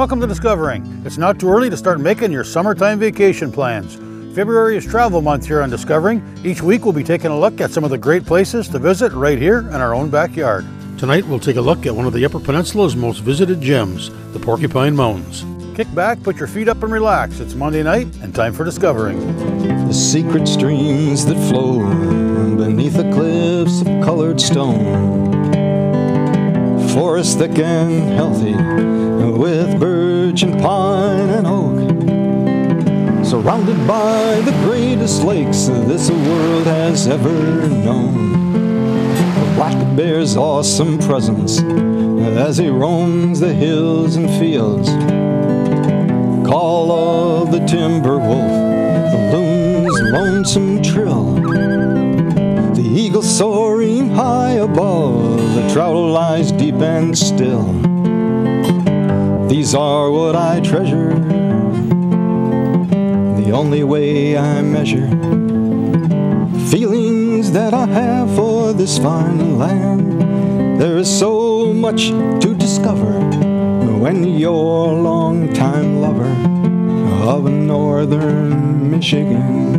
Welcome to Discovering. It's not too early to start making your summertime vacation plans. February is travel month here on Discovering. Each week we'll be taking a look at some of the great places to visit right here in our own backyard. Tonight we'll take a look at one of the Upper Peninsula's most visited gems, the Porcupine Mountains. Kick back, put your feet up and relax. It's Monday night and time for Discovering. The secret streams that flow beneath the cliffs of colored stone. Forest thick and healthy with birch and pine and oak. Surrounded by the greatest lakes this world has ever known. The black bear's awesome presence as he roams the hills and fields. Call of the timber wolf, the loon's lonesome trill. Eagle soaring high above, the trout lies deep and still. These are what I treasure, the only way I measure feelings that I have for this fine land. There is so much to discover when you're a long-time lover of northern Michigan.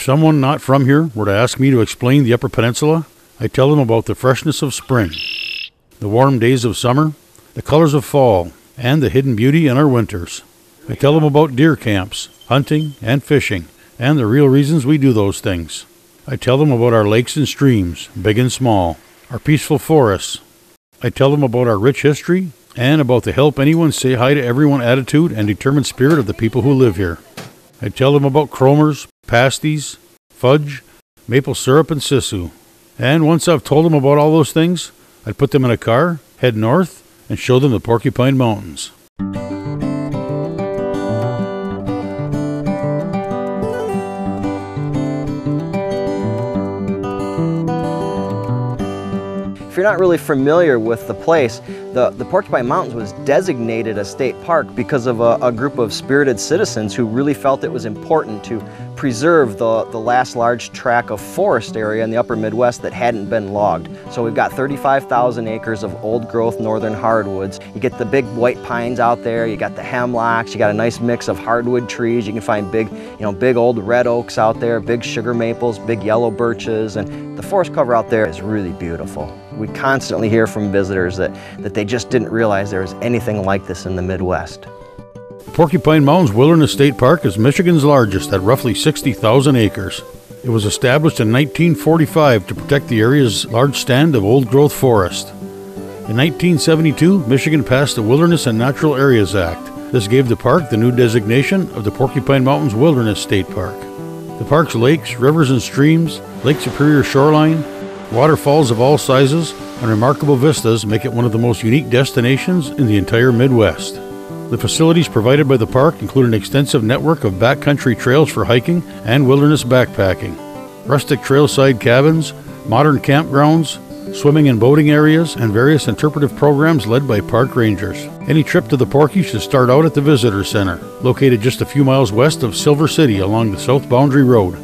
If someone not from here were to ask me to explain the Upper Peninsula, I tell them about the freshness of spring, the warm days of summer, the colors of fall, and the hidden beauty in our winters. I tell them about deer camps, hunting, and fishing, and the real reasons we do those things. I tell them about our lakes and streams, big and small, our peaceful forests. I tell them about our rich history and about the help anyone say hi to everyone attitude and determined spirit of the people who live here. I tell them about chromers, pasties, fudge, maple syrup, and sisu. And once I've told them about all those things, I'd put them in a car, head north, and show them the Porcupine Mountains. If you're not really familiar with the place, the, the Porcupine Mountains was designated a state park because of a, a, group of spirited citizens who really felt it was important to preserve the, the last large tract of forest area in the upper Midwest that hadn't been logged. So we've got 35,000 acres of old growth northern hardwoods. You get the big white pines out there, you got the hemlocks, you got a nice mix of hardwood trees. You can find big, you know, big old red oaks out there, big sugar maples, big yellow birches, and the forest cover out there is really beautiful. We constantly hear from visitors that, that they just didn't realize there was anything like this in the Midwest. Porcupine Mountains Wilderness State Park is Michigan's largest at roughly 60,000 acres. It was established in 1945 to protect the area's large stand of old growth forest. In 1972, Michigan passed the Wilderness and Natural Areas Act. This gave the park the new designation of the Porcupine Mountains Wilderness State Park. The park's lakes, rivers, and streams, Lake Superior shoreline, Waterfalls of all sizes and remarkable vistas make it one of the most unique destinations in the entire Midwest. The facilities provided by the park include an extensive network of backcountry trails for hiking and wilderness backpacking, rustic trailside cabins, modern campgrounds, swimming and boating areas, and various interpretive programs led by park rangers. Any trip to the Porky should start out at the Visitor Center, located just a few miles west of Silver City along the South Boundary Road.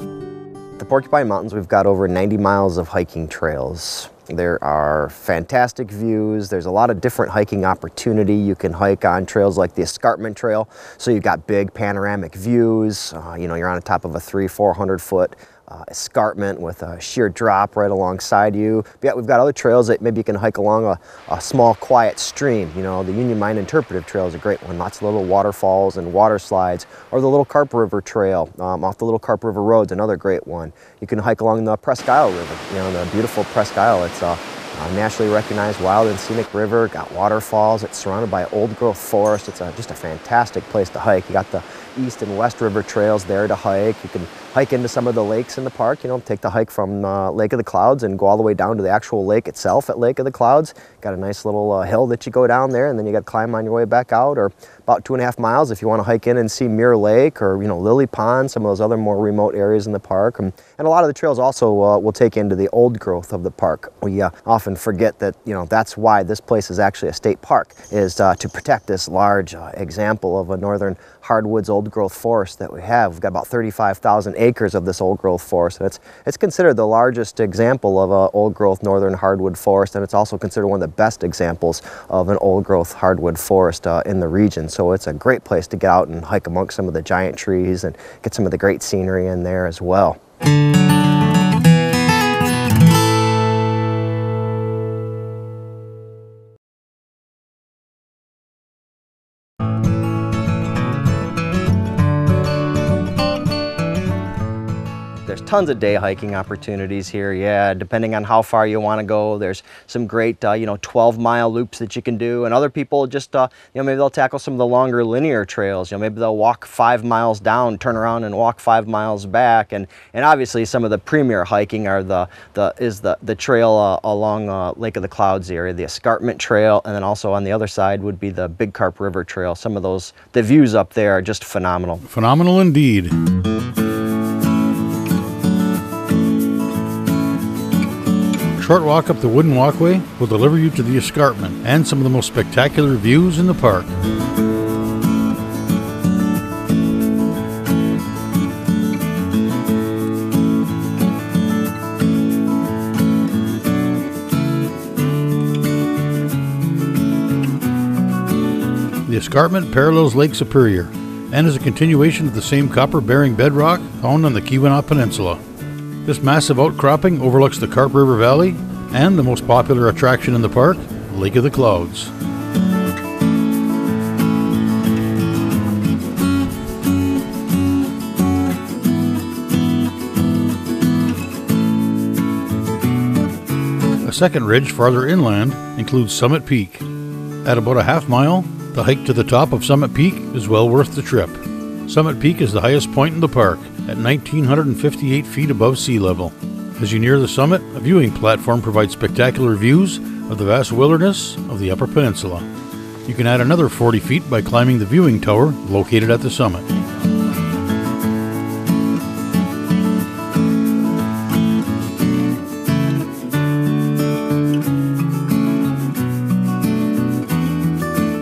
The Porcupine Mountains, we've got over 90 miles of hiking trails. There are fantastic views. There's a lot of different hiking opportunity. You can hike on trails like the Escarpment Trail. So you've got big panoramic views. Uh, you know, you're on top of a three, 400 foot uh, escarpment with a sheer drop right alongside you. But yeah, we've got other trails that maybe you can hike along a, a, small quiet stream. You know, the Union Mine Interpretive Trail is a great one. Lots of little waterfalls and water slides. Or the Little Carp River Trail um, off the Little Carp River Road is another great one. You can hike along the Presque Isle River, you know, the beautiful Presque Isle. It's a uh, nationally recognized wild and scenic river, got waterfalls, it's surrounded by old growth forest. It's a, just a fantastic place to hike. You got the East and West River trails there to hike. You can hike into some of the lakes in the park, you know, take the hike from uh, Lake of the Clouds and go all the way down to the actual lake itself at Lake of the Clouds. Got a nice little uh, hill that you go down there and then you got to climb on your way back out or about two and a half miles if you want to hike in and see Mirror Lake or, you know, Lily Pond, some of those other more remote areas in the park. And, and a lot of the trails also uh, will take into the old growth of the park. We uh, often forget that, you know, that's why this place is actually a state park, is uh, to protect this large uh, example of a northern hardwoods old growth forest that we have. We've got about 35,000 acres of this old growth forest and it's, it's considered the largest example of an old growth northern hardwood forest and it's also considered one of the best examples of an old growth hardwood forest uh, in the region. So it's a great place to get out and hike amongst some of the giant trees and get some of the great scenery in there as well. Tons of day hiking opportunities here. Yeah, depending on how far you want to go, there's some great, uh, you know, 12 mile loops that you can do. And other people just, uh, you know, maybe they'll tackle some of the longer linear trails. You know, maybe they'll walk five miles down, turn around and walk five miles back. And, and obviously some of the premier hiking are the, the, is the, the trail uh, along uh, Lake of the Clouds area, the Escarpment Trail. And then also on the other side would be the Big Carp River Trail. Some of those, the views up there are just phenomenal. Phenomenal indeed. Short walk up the wooden walkway will deliver you to the escarpment and some of the most spectacular views in the park. The escarpment parallels Lake Superior and is a continuation of the same copper bearing bedrock found on the Keweenaw Peninsula. This massive outcropping overlooks the Carp River Valley and the most popular attraction in the park, Lake of the Clouds. A second ridge farther inland includes Summit Peak. At about a half mile, the hike to the top of Summit Peak is well worth the trip. Summit Peak is the highest point in the park at 1,958 feet above sea level. As you near the summit, a viewing platform provides spectacular views of the vast wilderness of the Upper Peninsula. You can add another 40 feet by climbing the viewing tower located at the summit.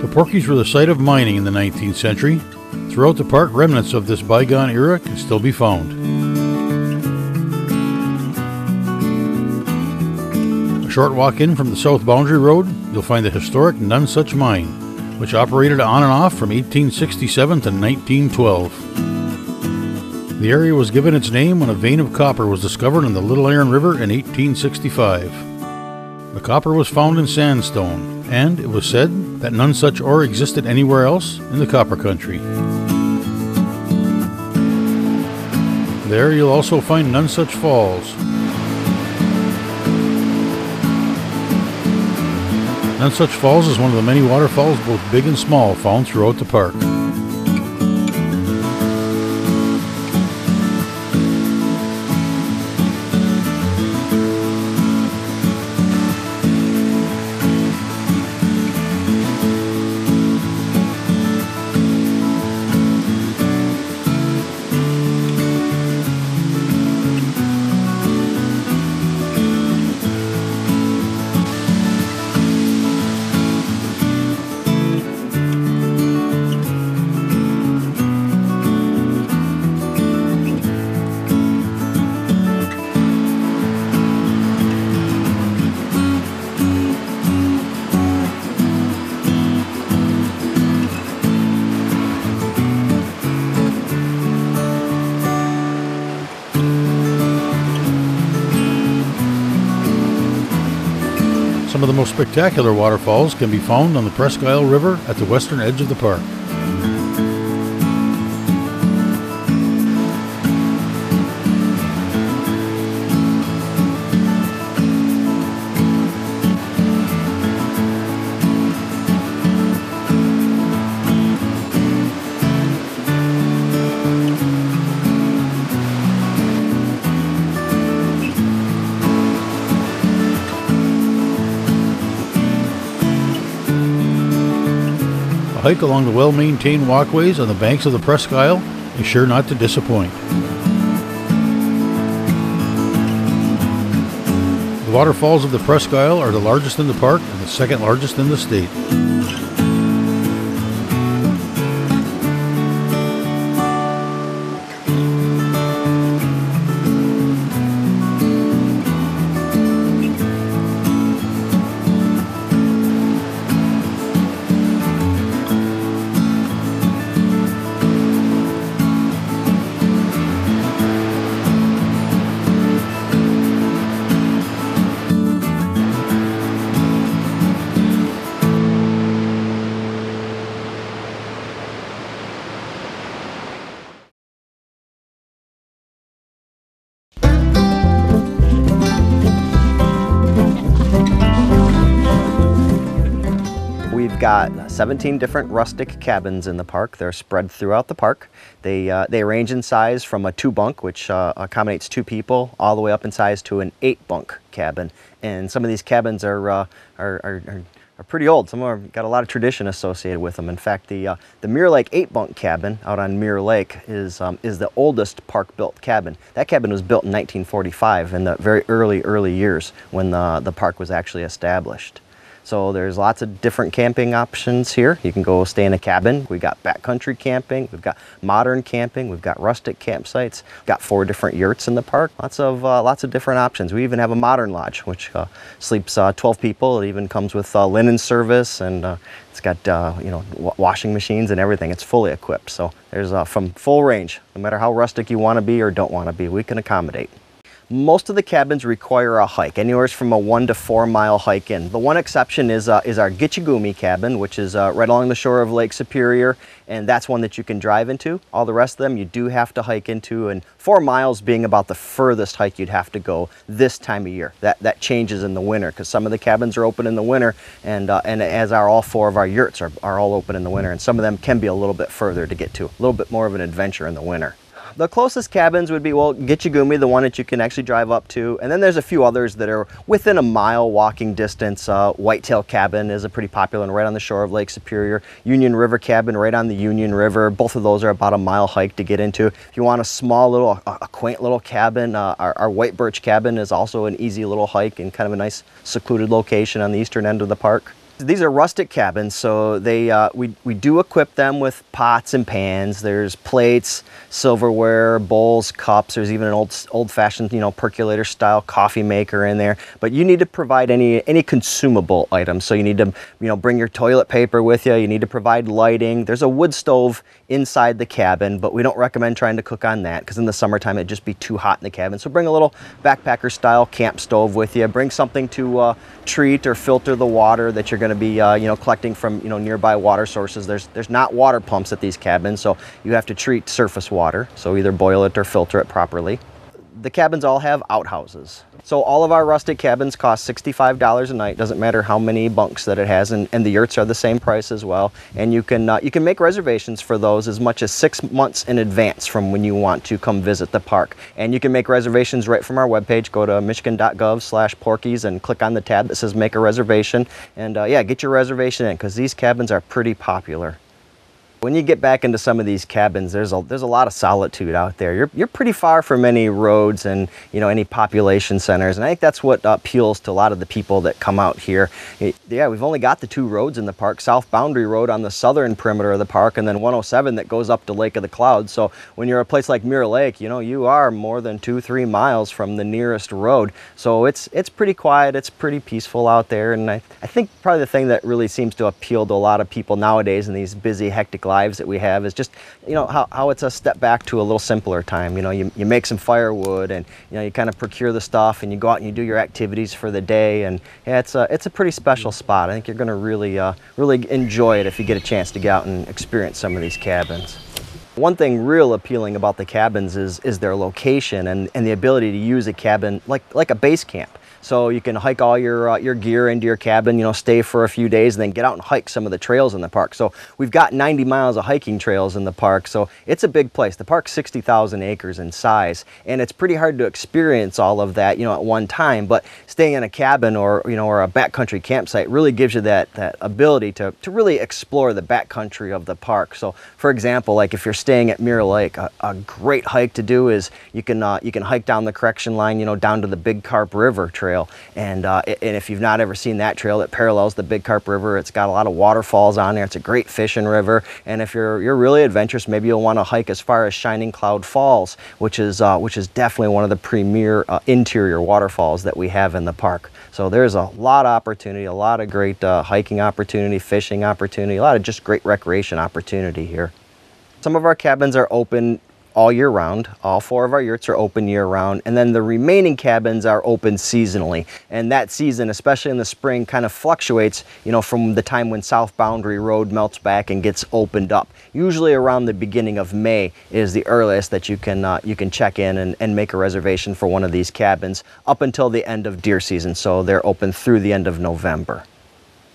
The Porkies were the site of mining in the 19th century, Throughout the park, remnants of this bygone era can still be found. A short walk in from the south boundary road, you'll find the historic Nonesuch Mine, which operated on and off from 1867 to 1912. The area was given its name when a vein of copper was discovered in the Little Iron River in 1865. The copper was found in sandstone, and it was said that none such ore existed anywhere else in the copper country. There you'll also find Nonesuch Falls. Nonesuch Falls is one of the many waterfalls, both big and small, found throughout the park. The most spectacular waterfalls can be found on the Presque Isle River at the western edge of the park. Hike along the well maintained walkways on the banks of the Presque Isle is sure not to disappoint. The waterfalls of the Presque Isle are the largest in the park and the second largest in the state. Got 17 different rustic cabins in the park. They're spread throughout the park. They, uh, they range in size from a two bunk, which uh, accommodates two people, all the way up in size to an eight bunk cabin. And some of these cabins are, uh, are, are, are are pretty old. Some of them got a lot of tradition associated with them. In fact, the uh, the Mirror Lake eight bunk cabin out on Mirror Lake is um, is the oldest park built cabin. That cabin was built in 1945 in the very early early years when the the park was actually established. So there's lots of different camping options here. You can go stay in a cabin. We've got backcountry camping, we've got modern camping, we've got rustic campsites, we've got four different yurts in the park. Lots of uh, lots of different options. We even have a modern lodge, which uh, sleeps uh, 12 people. It even comes with uh, linen service and uh, it's got uh, you know washing machines and everything. It's fully equipped. So there's from full range. No matter how rustic you want to be or don't want to be, we can accommodate. Most of the cabins require a hike, anywhere from a one to four mile hike in. The one exception is, uh, is our Gitchagumi cabin, which is uh, right along the shore of Lake Superior, and that's one that you can drive into. All the rest of them you do have to hike into, and four miles being about the furthest hike you'd have to go this time of year. That, that changes in the winter, because some of the cabins are open in the winter, and, uh, and as are all four of our yurts are, are all open in the winter, and some of them can be a little bit further to get to, a little bit more of an adventure in the winter. The closest cabins would be, well, Gitchagumi, the one that you can actually drive up to. And then there's a few others that are within a mile walking distance. Uh, Whitetail Cabin is a pretty popular one right on the shore of Lake Superior. Union River Cabin right on the Union River. Both of those are about a mile hike to get into. If you want a small little, a, a quaint little cabin, uh, our, our White Birch Cabin is also an easy little hike and kind of a nice secluded location on the eastern end of the park. These are rustic cabins, so they uh, we, we do equip them with pots and pans. There's plates, silverware, bowls, cups. There's even an old old-fashioned, you know, percolator style coffee maker in there. But you need to provide any any consumable items. So you need to, you know, bring your toilet paper with you. You need to provide lighting. There's a wood stove inside the cabin, but we don't recommend trying to cook on that because in the summertime it'd just be too hot in the cabin. So bring a little backpacker style camp stove with you. Bring something to uh, treat or filter the water that you're going to be, uh, you know, collecting from, you know, nearby water sources. There's, there's not water pumps at these cabins, so you have to treat surface water. So either boil it or filter it properly the cabins all have outhouses. So all of our rustic cabins cost $65 a night. Doesn't matter how many bunks that it has, and, and the yurts are the same price as well. And you can uh, you can make reservations for those as much as six months in advance from when you want to come visit the park. And you can make reservations right from our webpage. Go to michigan.gov slash porkies and click on the tab that says "Make a Reservation." And uh, yeah, get your reservation in because these cabins are pretty popular. When you get back into some of these cabins, there's a, there's a lot of solitude out there. You're, you're pretty far from any roads and you know any population centers, and I think that's what appeals to a lot of the people that come out here. It, yeah, we've only got the two roads in the park, South Boundary Road on the southern perimeter of the park, and then 107 that goes up to Lake of the Clouds. So when you're a place like Mirror Lake, you know you are more than two, three miles from the nearest road. So it's it's pretty quiet, it's pretty peaceful out there, and I, I think probably the thing that really seems to appeal to a lot of people nowadays in these busy, hectic lives lives that we have is just, you know, how, how it's a step back to a little simpler time. You know, you, you make some firewood and, you know, you kind of procure the stuff and you go out and you do your activities for the day. And yeah, it's a, it's a pretty special spot. I think you're going to really, uh, really enjoy it if you get a chance to get out and experience some of these cabins. One thing real appealing about the cabins is, is their location and, and the ability to use a cabin like, like a base camp. So you can hike all your, uh, your gear into your cabin, you know, stay for a few days and then get out and hike some of the trails in the park. So we've got 90 miles of hiking trails in the park. So it's a big place. The park's 60,000 acres in size and it's pretty hard to experience all of that, you know, at one time. But staying in a cabin or, you know, or a backcountry campsite really gives you that, that ability to, to really explore the backcountry of the park. So for example, like if you're staying at Mirror Lake, a, a great hike to do is you can, uh, you can hike down the correction line, you know, down to the Big Carp River Trail trail. And, uh, and if you've not ever seen that trail, it parallels the Big Carp River. It's got a lot of waterfalls on there. It's a great fishing river. And if you're, you're really adventurous, maybe you'll want to hike as far as Shining Cloud Falls, which is, uh, which is definitely one of the premier uh, interior waterfalls that we have in the park. So there's a lot of opportunity, a lot of great uh, hiking opportunity, fishing opportunity, a lot of just great recreation opportunity here. Some of our cabins are open all year round. All four of our yurts are open year round. And then the remaining cabins are open seasonally. And that season, especially in the spring, kind of fluctuates, you know, from the time when South Boundary Road melts back and gets opened up. Usually around the beginning of May is the earliest that you can, uh, you can check in and, and make a reservation for one of these cabins up until the end of deer season. So they're open through the end of November.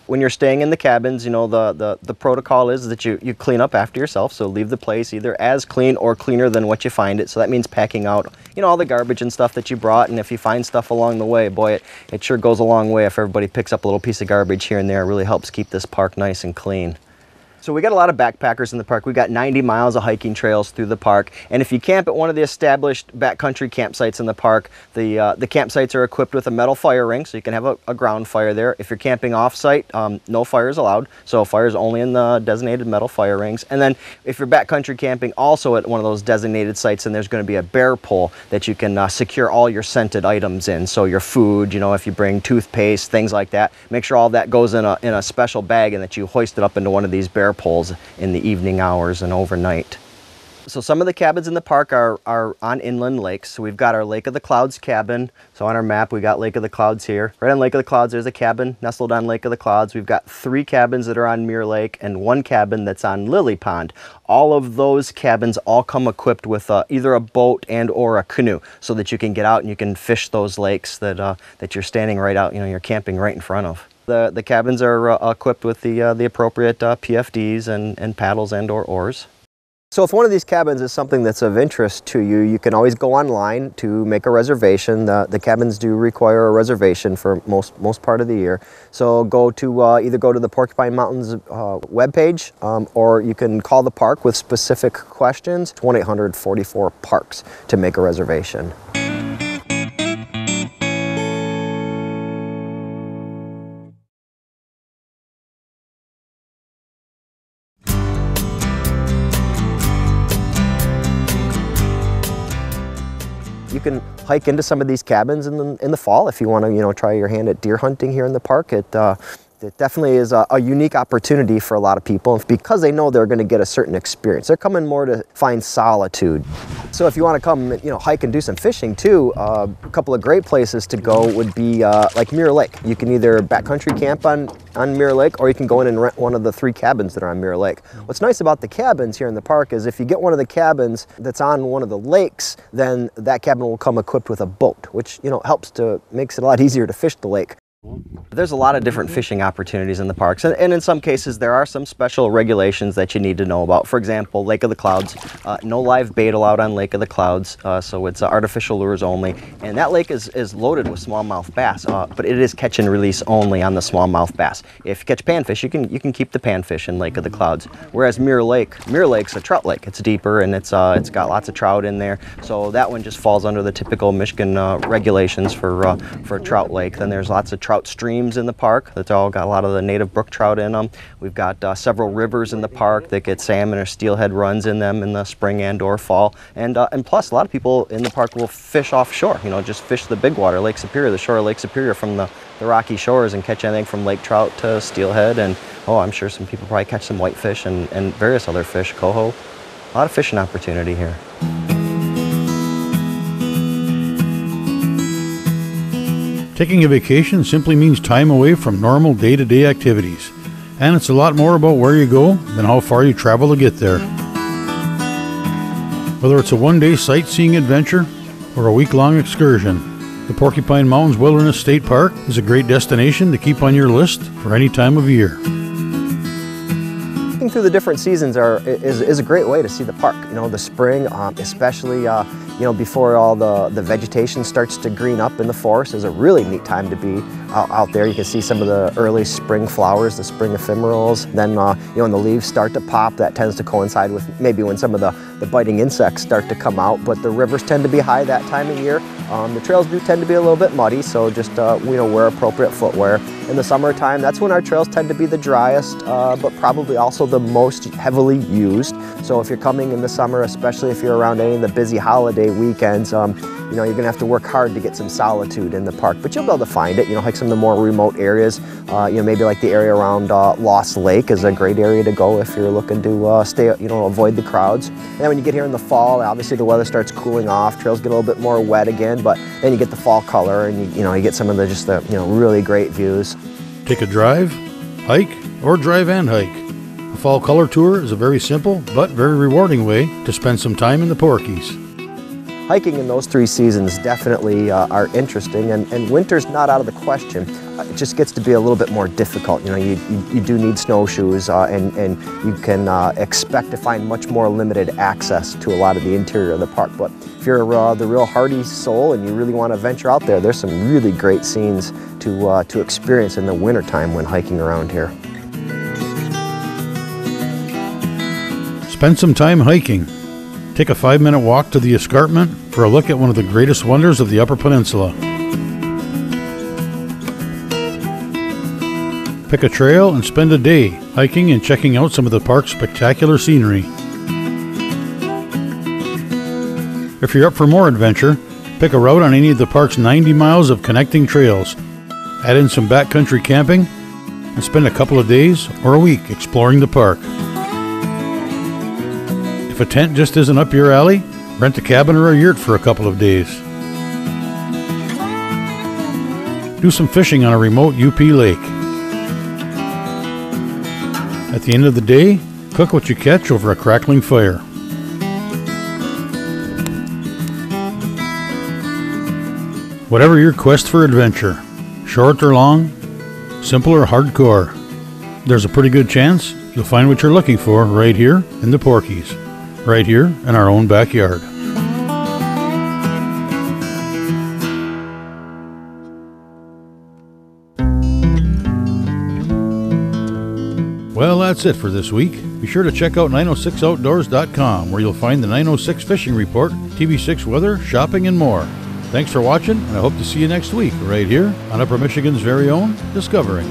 When you're staying in the cabins, you know, the, the, the protocol is that you, you clean up after yourself. So leave the place either as clean or cleaner than what you find it. So that means packing out, you know, all the garbage and stuff that you brought. And if you find stuff along the way, boy, it, it sure goes a long way if everybody picks up a little piece of garbage here and there. It really helps keep this park nice and clean. So we got a lot of backpackers in the park. We got 90 miles of hiking trails through the park. And if you camp at one of the established backcountry campsites in the park, the, uh, the campsites are equipped with a metal fire ring, so you can have a, a ground fire there. If you're camping off-site, um, no fire is allowed. So fire is only in the designated metal fire rings. And then if you're backcountry camping also at one of those designated sites, then there's going to be a bear pole that you can uh, secure all your scented items in. So your food, you know, if you bring toothpaste, things like that, make sure all that goes in a, in a special bag and that you hoist it up into one of these bear poles in the evening hours and overnight. So some of the cabins in the park are, are on inland lakes. So we've got our Lake of the Clouds cabin. So on our map, we got Lake of the Clouds here. Right on Lake of the Clouds, there's a cabin nestled on Lake of the Clouds. We've got three cabins that are on Mirror Lake and one cabin that's on Lily Pond. All of those cabins all come equipped with uh, either a boat and or a canoe so that you can get out and you can fish those lakes that, uh, that you're standing right out, you know, you're camping right in front of. The, the cabins are uh, equipped with the, uh, the appropriate uh, PFDs and, and paddles and or oars. So if one of these cabins is something that's of interest to you, you can always go online to make a reservation. The, the cabins do require a reservation for most, most part of the year. So go to uh, either go to the Porcupine Mountains uh, webpage um, or you can call the park with specific questions, 1-800-44-PARKS to make a reservation. Can hike into some of these cabins in the, in the fall if you want to, you know, try your hand at deer hunting here in the park. It, uh, it definitely is a, a, unique opportunity for a lot of people because they know they're going to get a certain experience. They're coming more to find solitude. So if you want to come, you know, hike and do some fishing too, uh, a couple of great places to go would be uh, like Mirror Lake. You can either backcountry camp on, on Mirror Lake or you can go in and rent one of the three cabins that are on Mirror Lake. What's nice about the cabins here in the park is if you get one of the cabins that's on one of the lakes, then that cabin will come equipped with a boat, which, you know, helps to, makes it a lot easier to fish the lake. There's a lot of different fishing opportunities in the parks, and, and, in some cases there are some special regulations that you need to know about. For example, Lake of the Clouds, uh, no live bait allowed on Lake of the Clouds, uh, so it's uh, artificial lures only. And that lake is, is loaded with smallmouth bass, uh, but it is catch and release only on the smallmouth bass. If you catch panfish, you can you can keep the panfish in Lake of the Clouds. Whereas Mirror Lake, Mirror Lake's a trout lake. It's deeper and it's uh, it's got lots of trout in there, so that one just falls under the typical Michigan uh, regulations for for trout lake. Then there's lots of trout streams in the park that's all got a lot of the native brook trout in them. We've got uh, several rivers in the park that get salmon or steelhead runs in them in the spring and or fall. And, uh, and plus, a lot of people in the park will fish offshore, you know, just fish the big water, Lake Superior, the shore of Lake Superior from the, the rocky shores and catch anything from lake trout to steelhead. And, oh, I'm sure some people probably catch some whitefish and, and various other fish, coho. A lot of fishing opportunity here. Taking a vacation simply means time away from normal day to day activities, and it's a lot more about where you go than how far you travel to get there. Whether it's a one day sightseeing adventure or a week long excursion, the Porcupine Mountains Wilderness State Park is a great destination to keep on your list for any time of year. Through the different seasons are, is, is a great way to see the park. You know, the spring, um, especially uh, you know, before all the, the vegetation starts to green up in the forest is a really neat time to be out, out there. You can see some of the early spring flowers, the spring ephemerals. Then, uh, you know, when the leaves start to pop, that tends to coincide with maybe when some of the, the biting insects start to come out. But the rivers tend to be high that time of year. Um, the trails do tend to be a little bit muddy, so just, uh, you know, wear appropriate footwear. In the summertime, that's when our trails tend to be the driest, uh, but probably also the most heavily used. So if you're coming in the summer, especially if you're around any of the busy weekends, um, you know, you're gonna have to work hard to get some solitude in the park, but you'll be able to find it, you know, like some of the more remote areas, uh, you know, maybe like the area around uh, Lost Lake is a great area to go if you're looking to uh, stay, you know, avoid the crowds. And then when you get here in the fall, obviously the weather starts cooling off, trails get a little bit more wet again, but then you get the fall color and you, you know, you get some of the just the, you know, really great views. Take a drive, hike, or drive and hike. A fall color tour is a very simple but very rewarding way to spend some time in the Porkies. Hiking in those three seasons definitely uh, are interesting and, and winter's not out of the question. it just gets to be a little bit more difficult. You know, you, you, you do need snowshoes uh, and, and you can uh, expect to find much more limited access to a lot of the interior of the park. But if you're uh, the real hardy soul and you really want to venture out there, there's some really great scenes to, uh, to experience in the wintertime when hiking around here. Spend some time hiking. Take a five minute walk to the escarpment for a look at one of the greatest wonders of the Upper Peninsula. Pick a trail and spend a day hiking and checking out some of the park's spectacular scenery. If you're up for more adventure, pick a route on any of the park's 90 miles of connecting trails. Add in some backcountry camping and spend a couple of days or a week exploring the park. If a tent just isn't up your alley, rent a cabin or a yurt for a couple of days. Do some fishing on a remote UP lake. At the end of the day, cook what you catch over a crackling fire. Whatever your quest for adventure, short or long, simple or hardcore, there's a pretty good chance you'll find what you're looking for right here in the Porkies right here in our own backyard. Well, that's it for this week. Be sure to check out 906outdoors.com where you'll find the 906 fishing report, TV6 weather, shopping, and more. Thanks for watching, and I hope to see you next week right here on Upper Michigan's very own Discovering.